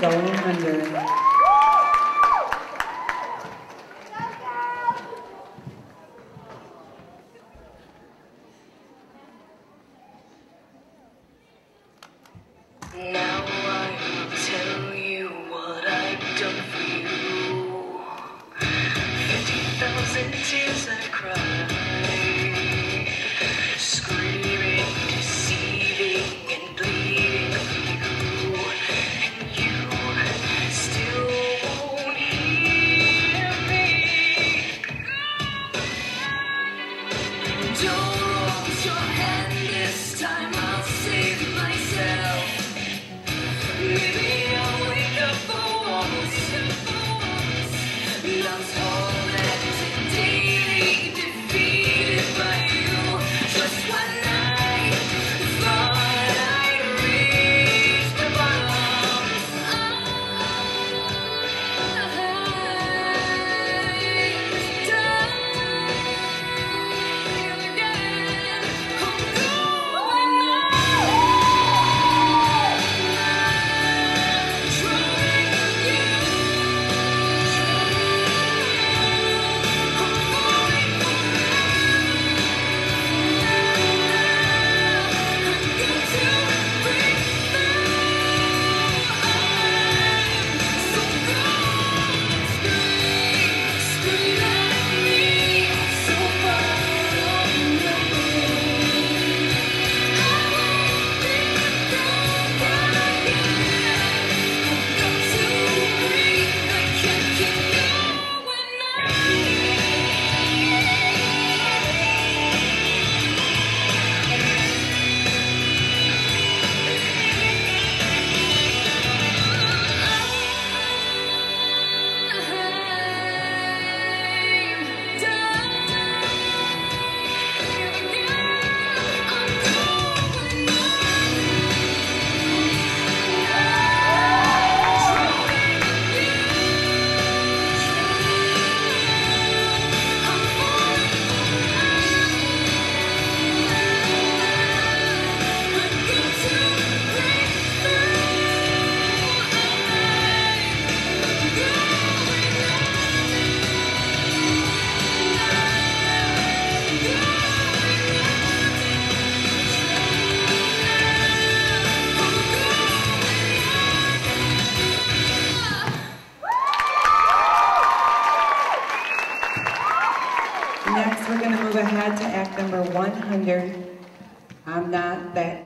Now I will tell you what I've done Next, we're going to move ahead to act number 100. I'm not that.